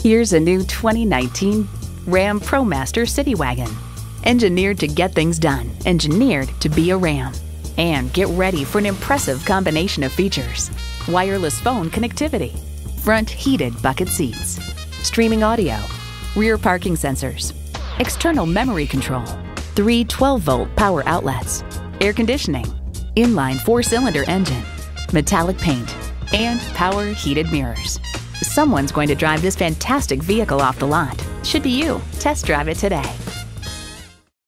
Here's a new 2019 Ram ProMaster City Wagon. Engineered to get things done, engineered to be a Ram. And get ready for an impressive combination of features. Wireless phone connectivity, front heated bucket seats, streaming audio, rear parking sensors, external memory control, three 12 volt power outlets, air conditioning, inline four cylinder engine, metallic paint, and power heated mirrors. Someone's going to drive this fantastic vehicle off the lot. Should be you. Test drive it today.